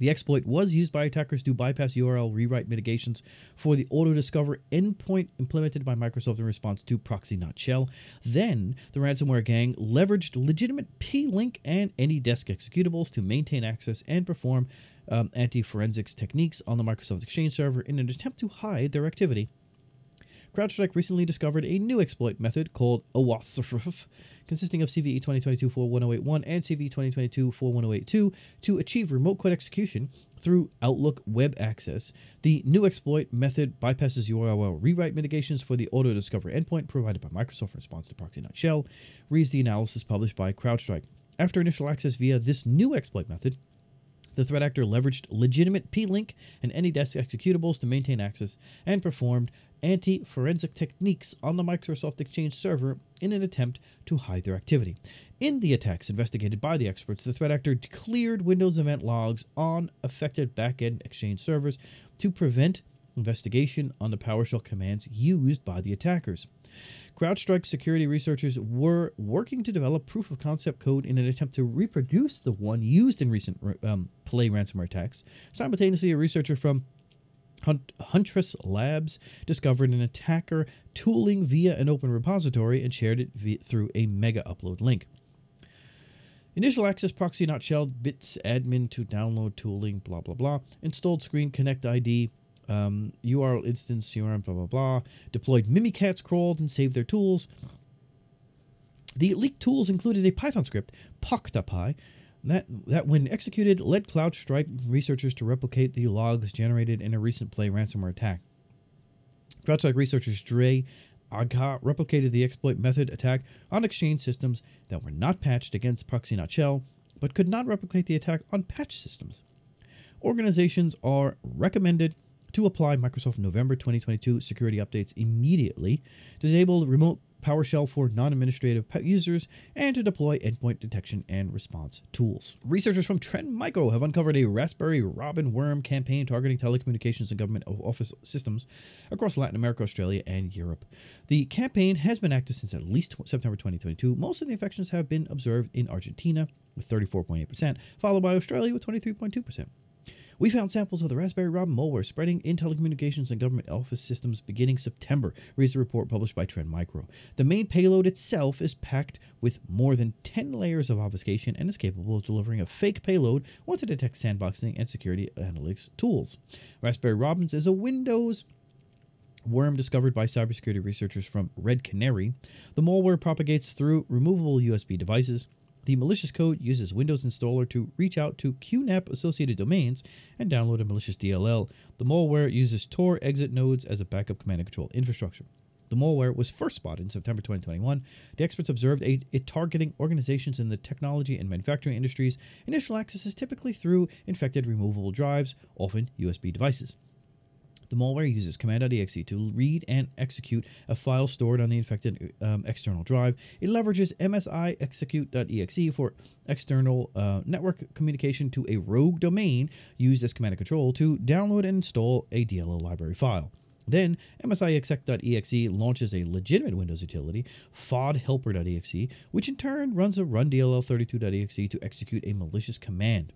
The exploit was used by attackers to bypass URL rewrite mitigations for the auto-discover endpoint implemented by Microsoft in response to proxy not shell. Then, the ransomware gang leveraged legitimate Plink and AnyDesk executables to maintain access and perform um, anti-forensics techniques on the Microsoft Exchange server in an attempt to hide their activity. CrowdStrike recently discovered a new exploit method called OWASSRF, consisting of CVE 2022-41081 and CVE 2022-41082 to achieve remote code execution through Outlook web access. The new exploit method bypasses URL rewrite mitigations for the auto-discover endpoint provided by Microsoft in response to Proxy Not Shell, reads the analysis published by CrowdStrike. After initial access via this new exploit method, the threat actor leveraged legitimate Plink and AnyDesk executables to maintain access and performed anti forensic techniques on the Microsoft Exchange server in an attempt to hide their activity. In the attacks investigated by the experts, the threat actor cleared Windows event logs on affected backend Exchange servers to prevent investigation on the PowerShell commands used by the attackers. CrowdStrike security researchers were working to develop proof of concept code in an attempt to reproduce the one used in recent um, Play ransomware attacks. Simultaneously, a researcher from Huntress Labs discovered an attacker tooling via an open repository and shared it via, through a mega upload link. Initial access proxy not shelled bits admin to download tooling, blah, blah, blah. Installed screen connect ID, um, URL instance, URL, blah, blah, blah. Deployed Mimikatz crawled and saved their tools. The leaked tools included a Python script, PoctoPy, that, that when executed led CrowdStrike researchers to replicate the logs generated in a recent play ransomware attack. CrowdStrike researchers Dre Agha replicated the exploit method attack on Exchange systems that were not patched against proxy not shell, but could not replicate the attack on patched systems. Organizations are recommended to apply Microsoft November 2022 security updates immediately, disable remote PowerShell for non-administrative users, and to deploy endpoint detection and response tools. Researchers from Trend Micro have uncovered a Raspberry Robin worm campaign targeting telecommunications and government office systems across Latin America, Australia, and Europe. The campaign has been active since at least September 2022. Most of the infections have been observed in Argentina with 34.8%, followed by Australia with 23.2%. We found samples of the Raspberry Robin malware spreading in telecommunications and government office systems beginning September, reads a report published by Trend Micro. The main payload itself is packed with more than 10 layers of obfuscation and is capable of delivering a fake payload once it detects sandboxing and security analytics tools. Raspberry Robins is a Windows worm discovered by cybersecurity researchers from Red Canary. The malware propagates through removable USB devices, the malicious code uses Windows Installer to reach out to QNAP associated domains and download a malicious DLL. The malware uses Tor exit nodes as a backup command and control infrastructure. The malware was first spotted in September 2021. The experts observed it targeting organizations in the technology and manufacturing industries. Initial access is typically through infected removable drives, often USB devices. The malware uses command.exe to read and execute a file stored on the infected um, external drive. It leverages MSI execute.exe for external uh, network communication to a rogue domain used as command and control to download and install a DLL library file. Then msiexec.exe launches a legitimate Windows utility, fodhelper.exe, which in turn runs a rundll32.exe to execute a malicious command.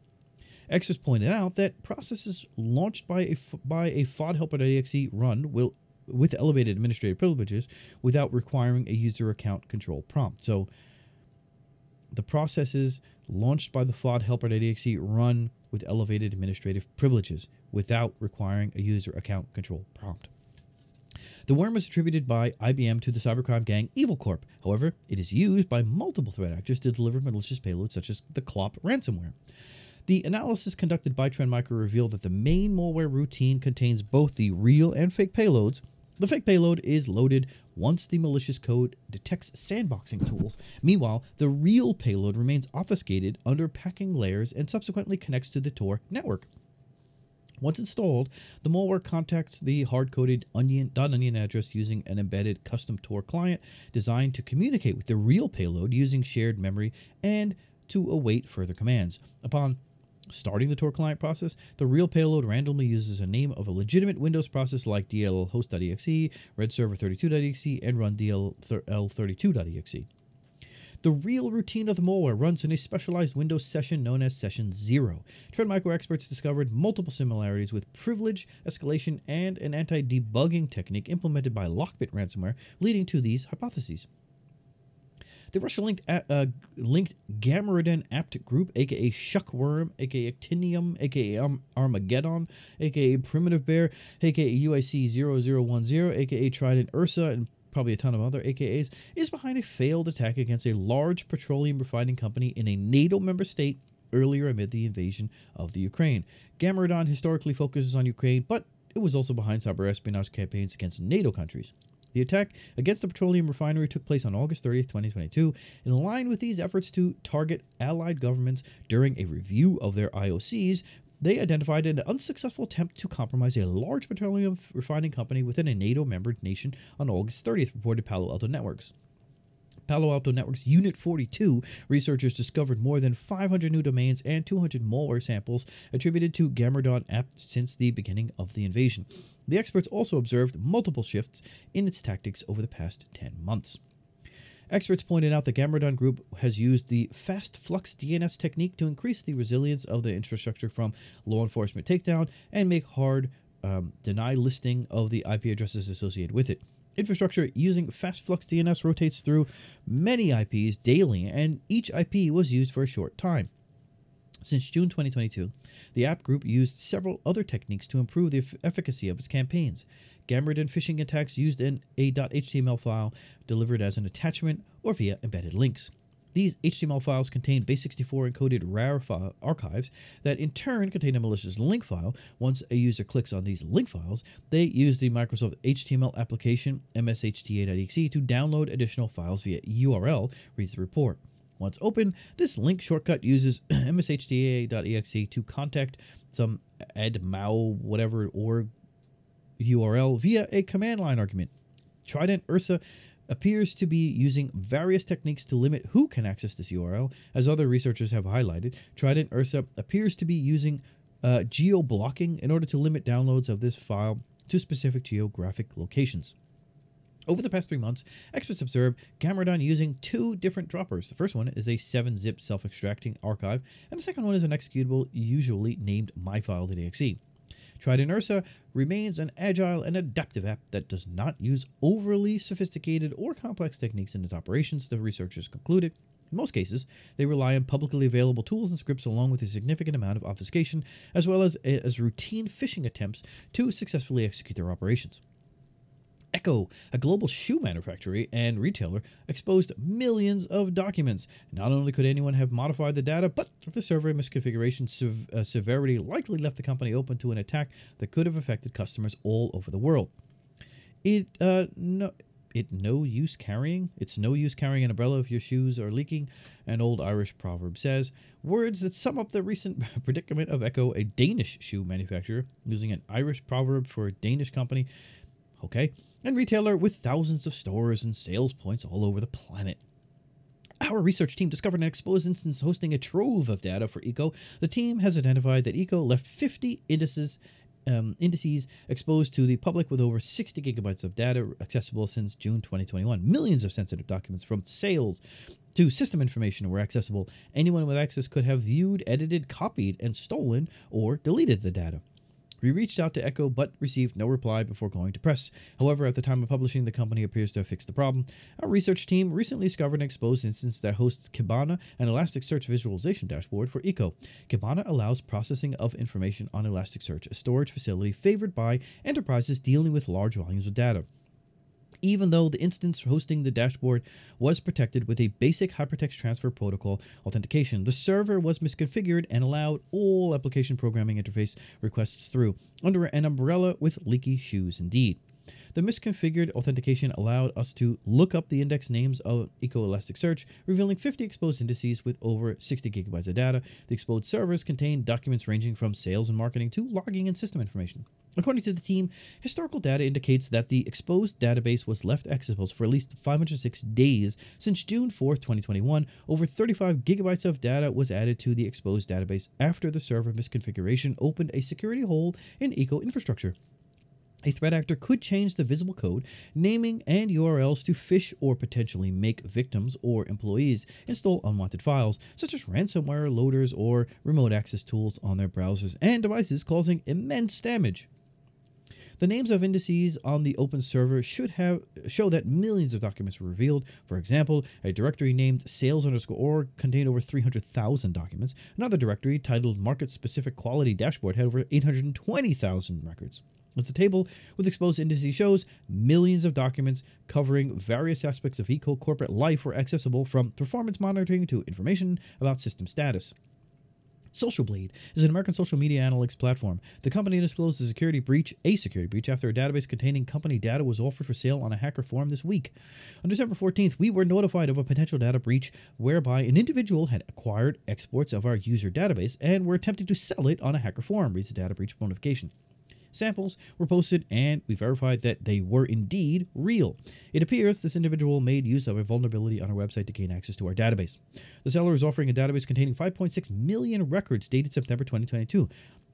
Experts pointed out that processes launched by a, by a FOD helper.exe run will with elevated administrative privileges without requiring a user account control prompt. So the processes launched by the FOD helper.exe run with elevated administrative privileges without requiring a user account control prompt. The worm was attributed by IBM to the cybercrime gang Evil Corp. However, it is used by multiple threat actors to deliver malicious payloads such as the Clop ransomware. The analysis conducted by Trend Micro revealed that the main malware routine contains both the real and fake payloads. The fake payload is loaded once the malicious code detects sandboxing tools. Meanwhile, the real payload remains obfuscated under packing layers and subsequently connects to the Tor network. Once installed, the malware contacts the hard-coded onion, .onion address using an embedded custom Tor client designed to communicate with the real payload using shared memory and to await further commands. Upon starting the Tor client process, the real payload randomly uses a name of a legitimate Windows process like dlhost.exe, regsvr32.exe, and rundll32.exe. The real routine of the malware runs in a specialized Windows session known as Session 0. Trend Micro experts discovered multiple similarities with privilege escalation and an anti debugging technique implemented by Lockbit ransomware, leading to these hypotheses. The Russia linked uh, linked Gamaredon apt group, aka Shuckworm, aka Actinium, aka Armageddon, aka Primitive Bear, aka UAC 0010, aka Trident Ursa, and probably a ton of other AKAs, is behind a failed attack against a large petroleum refining company in a NATO member state earlier amid the invasion of the Ukraine. Gamaredon historically focuses on Ukraine, but it was also behind cyber espionage campaigns against NATO countries. The attack against the petroleum refinery took place on August 30, 2022, in line with these efforts to target allied governments during a review of their IOCs, they identified an unsuccessful attempt to compromise a large petroleum refining company within a NATO member nation on August 30th, reported Palo Alto Networks. Palo Alto Network's Unit 42 researchers discovered more than 500 new domains and 200 malware samples attributed to Gamaredon app since the beginning of the invasion. The experts also observed multiple shifts in its tactics over the past 10 months. Experts pointed out the Gamaredon Group has used the fast flux DNS technique to increase the resilience of the infrastructure from law enforcement takedown and make hard um, deny listing of the IP addresses associated with it. Infrastructure using fast flux DNS rotates through many IPs daily, and each IP was used for a short time. Since June 2022, the app group used several other techniques to improve the efficacy of its campaigns. Gamaredon phishing attacks used an a .html file delivered as an attachment or via embedded links. These HTML files contain base64 encoded RAR archives that in turn contain a malicious link file. Once a user clicks on these link files, they use the Microsoft HTML application mshta.exe to download additional files via URL, reads the report. Once open, this link shortcut uses mshta.exe to contact some admao whatever org URL via a command line argument. Trident Ursa appears to be using various techniques to limit who can access this URL, as other researchers have highlighted. Trident Ursa appears to be using uh, geo blocking in order to limit downloads of this file to specific geographic locations. Over the past three months, experts observed Gamaredon using two different droppers. The first one is a 7-zip self-extracting archive, and the second one is an executable usually named myfile.exe. Trident Ursa remains an agile and adaptive app that does not use overly sophisticated or complex techniques in its operations, the researchers concluded. In most cases, they rely on publicly available tools and scripts along with a significant amount of obfuscation, as well as, as routine phishing attempts to successfully execute their operations. Ecco, a global shoe manufacturer and retailer, exposed millions of documents. Not only could anyone have modified the data, but the server misconfiguration sev- uh, severity likely left the company open to an attack that could have affected customers all over the world. It uh, no, it no use carrying. It's no use carrying an umbrella if your shoes are leaking. An old Irish proverb says. Words that sum up the recent predicament of Ecco, a Danish shoe manufacturer, using an Irish proverb for a Danish company. Okay and retailer with thousands of stores and sales points all over the planet. Our research team discovered an exposed instance hosting a trove of data for Ecco. The team has identified that Ecco left 50 indices um, indices exposed to the public with over 60 gigabytes of data accessible since June 2021. Millions of sensitive documents from sales to system information were accessible. Anyone with access could have viewed, edited, copied, and stolen or deleted the data. We reached out to Ecco but received no reply before going to press. However, at the time of publishing, the company appears to have fixed the problem. Our research team recently discovered an exposed instance that hosts Kibana, an Elasticsearch visualization dashboard for Ecco. Kibana allows processing of information on Elasticsearch, a storage facility favored by enterprises dealing with large volumes of data. Even though the instance hosting the dashboard was protected with a basic hypertext transfer protocol authentication. The server was misconfigured and allowed all application programming interface requests through, under an umbrella with leaky shoes indeed. The misconfigured authentication allowed us to look up the index names of Ecco Elasticsearch, revealing 50 exposed indices with over 60 gigabytes of data. The exposed servers contained documents ranging from sales and marketing to logging and system information. According to the team, historical data indicates that the exposed database was left exposed for at least 506 days since June 4, 2021. Over 35 gigabytes of data was added to the exposed database after the server misconfiguration opened a security hole in Ecco infrastructure. A threat actor could change the visible code, naming and URLs to fish or potentially make victims or employees install unwanted files, such as ransomware loaders or remote access tools on their browsers and devices, causing immense damage. The names of indices on the open server should have show that millions of documents were revealed. For example, a directory named sales underscore org contained over 300,000 documents. Another directory titled market specific quality dashboard had over 820,000 records. As the table with exposed indices shows, millions of documents covering various aspects of Ecco corporate life were accessible from performance monitoring to information about system status. Social Blade is an American social media analytics platform. The company disclosed a security breach, a security breach, after a database containing company data was offered for sale on a hacker forum this week. On December 14th, we were notified of a potential data breach whereby an individual had acquired exports of our user database and were attempting to sell it on a hacker forum, reads the data breach notification. Samples were posted and we verified that they were indeed real. It appears this individual made use of a vulnerability on our website to gain access to our database. The seller is offering a database containing 5.6 million records dated September 2022.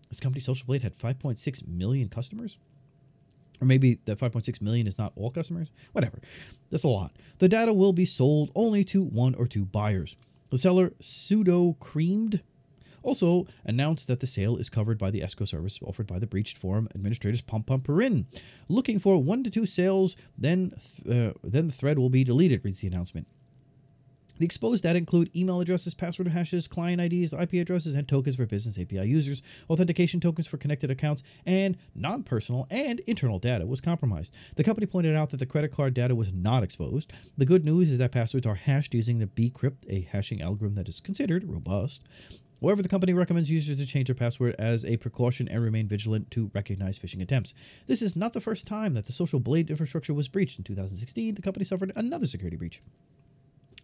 This company, Social Blade, had 5.6 million customers? Or maybe that 5.6 million is not all customers? Whatever. That's a lot. The data will be sold only to one or two buyers. The seller pseudo creamed also announced that the sale is covered by the escrow service offered by the breached forum administrators Pompompurin. Looking for one to two sales, then th- uh, then the thread will be deleted. Reads the announcement. The exposed data include email addresses, password hashes, client IDs, IP addresses, and tokens for business API users. Authentication tokens for connected accounts and non personal and internal data was compromised. The company pointed out that the credit card data was not exposed. The good news is that passwords are hashed using the bcrypt, a hashing algorithm that is considered robust. However, the company recommends users to change their password as a precaution and remain vigilant to recognize phishing attempts. This is not the first time that the social blade infrastructure was breached. In 2016, the company suffered another security breach.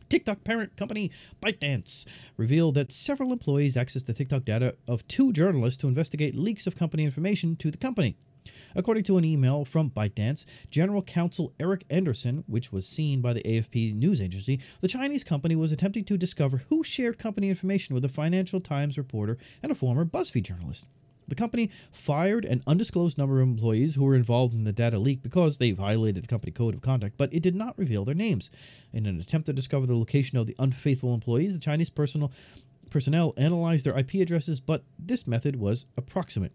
TikTok parent company ByteDance revealed that several employees accessed the TikTok data of two journalists to investigate leaks of company information to the company. According to an email from ByteDance, General Counsel Erich Andersen, which was seen by the AFP news agency, the Chinese company was attempting to discover who shared company information with a Financial Times reporter and a former BuzzFeed journalist. The company fired an undisclosed number of employees who were involved in the data leak because they violated the company code of conduct, but it did not reveal their names. In an attempt to discover the location of the unfaithful employees, the Chinese personal personnel analyzed their IP addresses, but this method was approximate.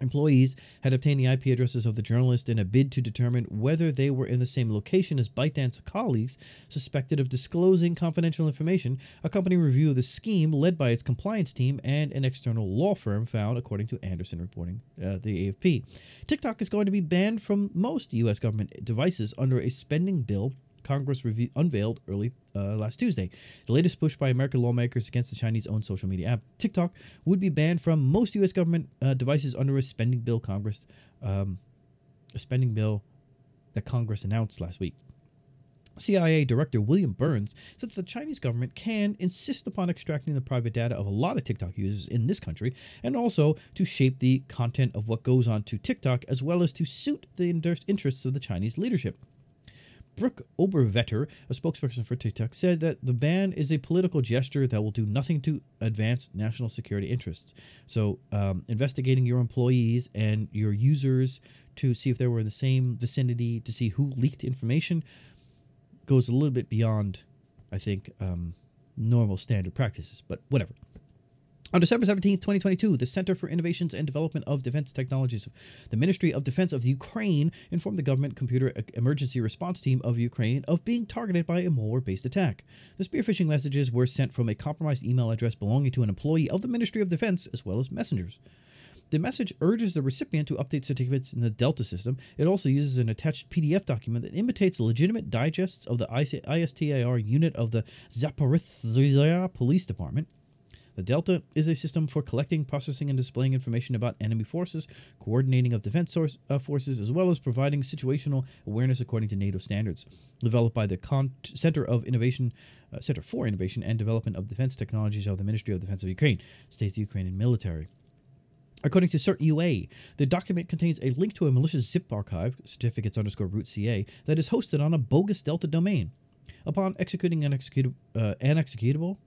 Employees had obtained the IP addresses of the journalist in a bid to determine whether they were in the same location as ByteDance colleagues suspected of disclosing confidential information. A company review of the scheme, led by its compliance team and an external law firm, found, according to Andersen reporting uh, the AFP. TikTok is going to be banned from most U.S. government devices under a spending bill Congress unveiled early uh, last Tuesday. The latest push by American lawmakers against the Chinese owned social media app TikTok would be banned from most U.S. government uh, devices under a spending bill Congress, um, a spending bill that Congress announced last week. CIA Director William Burns said that the Chinese government can insist upon extracting the private data of a lot of TikTok users in this country and also to shape the content of what goes on to TikTok as well as to suit the interests of the Chinese leadership. Brooke Oberwetter, a spokesperson for TikTok, said that the ban is a political gesture that will do nothing to advance national security interests. So, um, investigating your employees and your users to see if they were in the same vicinity, to see who leaked information, goes a little bit beyond, I think, um, normal standard practices. But whatever. On December 17, 2022, the Center for Innovations and Development of Defense Technologies, the Ministry of Defense of Ukraine, informed the government computer emergency response team of Ukraine of being targeted by a malware based attack. The spear phishing messages were sent from a compromised email address belonging to an employee of the Ministry of Defense, as well as messengers. The message urges the recipient to update certificates in the Delta system. It also uses an attached PDF document that imitates legitimate digests of the ISTAR unit of the Zaporizhzhia Police Department. The Delta is a system for collecting, processing, and displaying information about enemy forces, coordinating of defense source, uh, forces, as well as providing situational awareness according to NATO standards. Developed by the Con- Center of Innovation, uh, Center for Innovation and Development of Defense Technologies of the Ministry of Defense of Ukraine, states the Ukrainian military. According to CERT UA, the document contains a link to a malicious zip archive, certificates underscore root CA, that is hosted on a bogus Delta domain. Upon executing an, uh, an executable,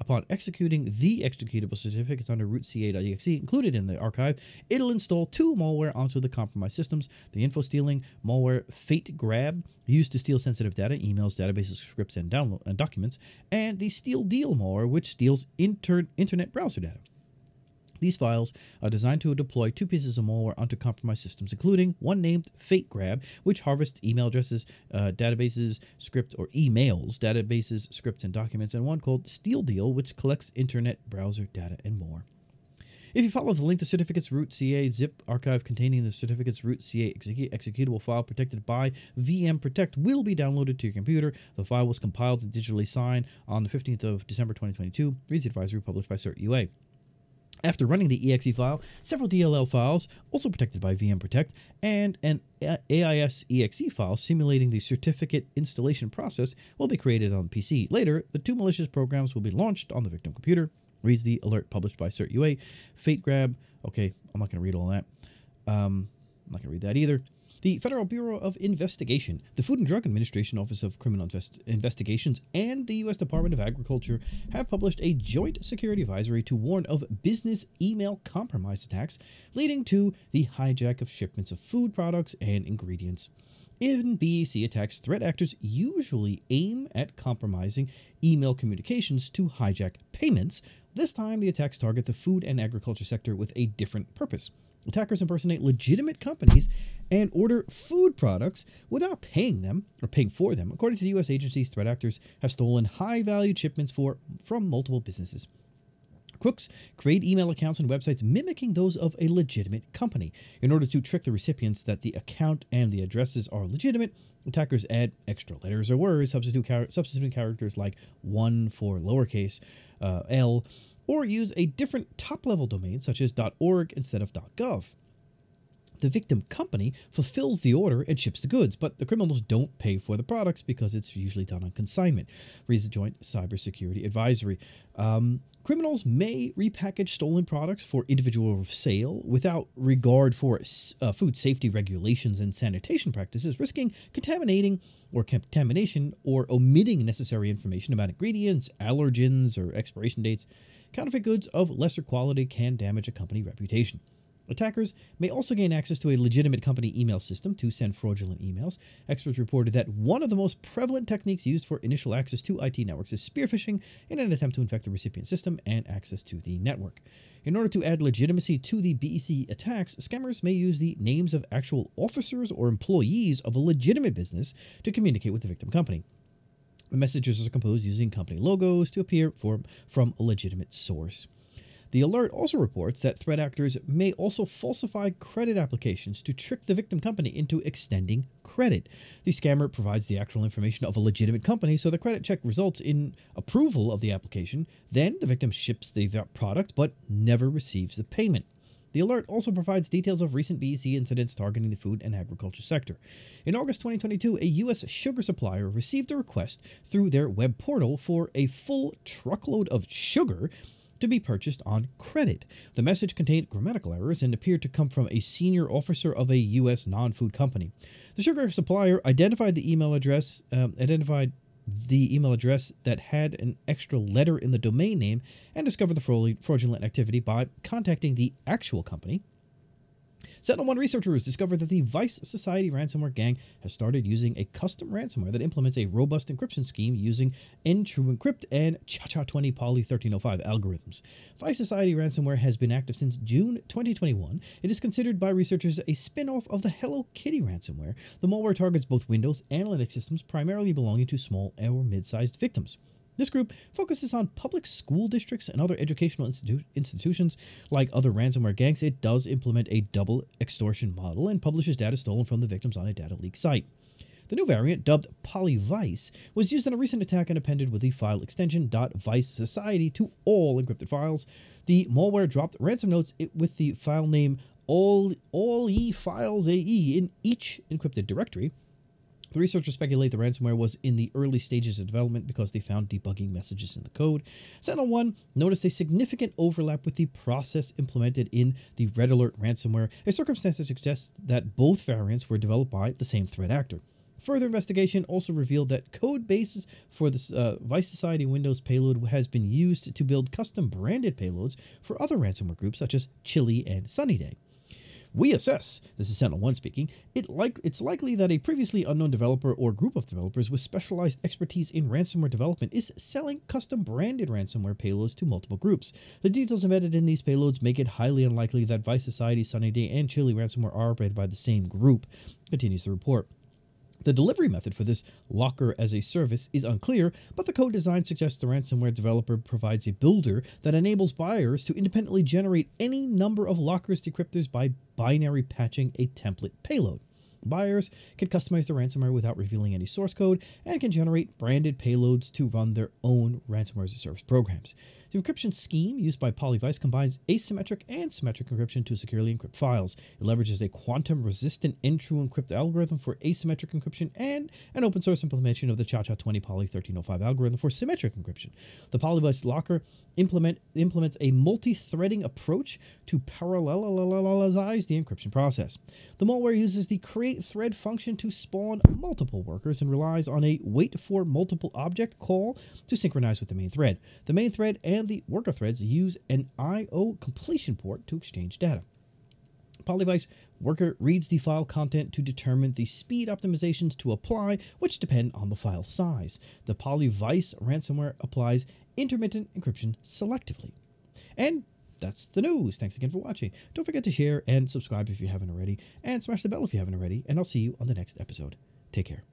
upon executing the executable certificates under rootca.exe included in the archive, it'll install two malware onto the compromised systems. The info stealing malware Fate Grab, used to steal sensitive data, emails, databases, scripts, and download and documents, and the Steal Deal malware, which steals inter- internet browser data. These files are designed to deploy two pieces of malware onto compromised systems, including one named FateGrab, which harvests email addresses, uh, databases, script, or emails, databases, scripts, and documents, and one called Steal Deal, which collects internet browser data and more. If you follow the link to certificates root CA zip archive containing the certificates root CA execu- executable file protected by VM Protect will be downloaded to your computer. The file was compiled and digitally signed on the 15th of December 2022. Reads the advisory published by CERT UA. After running the exe file, several DLL files, also protected by VM Protect, and an AIS exe file simulating the certificate installation process will be created on the PC. Later, the two malicious programs will be launched on the victim computer. Reads the alert published by CertUA. Fate grab. Okay, I'm not going to read all that. Um, I'm not going to read that either. The Federal Bureau of Investigation, the Food and Drug Administration Office of Criminal Invest- Investigations, and the U.S. Department of Agriculture have published a joint security advisory to warn of business email compromise attacks leading to the hijack of shipments of food products and ingredients. In BEC attacks, threat actors usually aim at compromising email communications to hijack payments. This time, the attacks target the food and agriculture sector with a different purpose. Attackers impersonate legitimate companies and order food products without paying them or paying for them. According to the U.S. agencies, threat actors have stolen high-value shipments for, from multiple businesses. Crooks create email accounts and websites mimicking those of a legitimate company. In order to trick the recipients that the account and the addresses are legitimate, attackers add extra letters or words, substitute char- substituting characters like 1 for lowercase uh, l, or use a different top level domain such as .org instead of .gov. The victim company fulfills the order and ships the goods, but the criminals don't pay for the products because it's usually done on consignment. Reads the Joint Cybersecurity Advisory. Um, criminals may repackage stolen products for individual sale without regard for uh, food safety regulations and sanitation practices, risking contaminating or contamination or omitting necessary information about ingredients, allergens, or expiration dates. Counterfeit goods of lesser quality can damage a company reputation. Attackers may also gain access to a legitimate company email system to send fraudulent emails. Experts reported that one of the most prevalent techniques used for initial access to IT networks is spearphishing in an attempt to infect the recipient system and access to the network. In order to add legitimacy to the BEC attacks, scammers may use the names of actual officers or employees of a legitimate business to communicate with the victim company. The messages are composed using company logos to appear for, from a legitimate source. The alert also reports that threat actors may also falsify credit applications to trick the victim company into extending credit. The scammer provides the actual information of a legitimate company, so the credit check results in approval of the application. Then the victim ships the product but never receives the payment. The alert also provides details of recent BEC incidents targeting the food and agriculture sector. In August 2022, a U.S. sugar supplier received a request through their web portal for a full truckload of sugar to be purchased on credit. The message contained grammatical errors and appeared to come from a senior officer of a U.S. non food company. The sugar supplier identified the email address, um, identified the email address that had an extra letter in the domain name and discovered the fraudulent activity by contacting the actual company SentinelOne researchers discovered that the Vice Society ransomware gang has started using a custom ransomware that implements a robust encryption scheme using NTRUEncrypt and ChaCha20 Poly 1305 algorithms. Vice Society ransomware has been active since June 2021. It is considered by researchers a spin-off of the Hello Kitty ransomware. The malware targets both Windows and Linux systems, primarily belonging to small or mid-sized victims. This group focuses on public school districts and other educational institu- institutions. Like other ransomware gangs, it does implement a double extortion model and publishes data stolen from the victims on a data leak site. The new variant, dubbed Polyvice, was used in a recent attack and appended with the file extension .vice society to all encrypted files. The malware dropped ransom notes with the file name all all e files ae in each encrypted directory the researchers speculate the ransomware was in the early stages of development because they found debugging messages in the code. SentinelOne noticed a significant overlap with the process implemented in the Red Alert ransomware, a circumstance that suggests that both variants were developed by the same threat actor. Further investigation also revealed that code bases for the uh, Vice Society Windows payload has been used to build custom branded payloads for other ransomware groups such as Chily and Sunnyday. We assess, this is SentinelOne speaking, it like, it's likely that a previously unknown developer or group of developers with specialized expertise in ransomware development is selling custom branded ransomware payloads to multiple groups. The details embedded in these payloads make it highly unlikely that Vice Society, Sunny Day, and Chily ransomware are operated by the same group, continues the report. The delivery method for this locker as a service is unclear, but the code design suggests the ransomware developer provides a builder that enables buyers to independently generate any number of lockers decryptors by binary patching a template payload. Buyers can customize the ransomware without revealing any source code and can generate branded payloads to run their own ransomware as a service programs. The encryption scheme used by Polyvice combines asymmetric and symmetric encryption to securely encrypt files. It leverages a quantum resistant N-true encrypt algorithm for asymmetric encryption and an open source implementation of the ChaCha20 Poly 1305 algorithm for symmetric encryption. The Polyvice locker implement, implements a multi-threading approach to parallelize the encryption process. The malware uses the create thread function to spawn multiple workers and relies on a wait for multiple object call to synchronize with the main thread. The main thread and and the worker threads use an I.O. completion port to exchange data. Polyvice worker reads the file content to determine the speed optimizations to apply, which depend on the file size. The Polyvice ransomware applies intermittent encryption selectively. And that's the news. Thanks again for watching. Don't forget to share and subscribe if you haven't already, and smash the bell if you haven't already, and I'll see you on the next episode. Take care.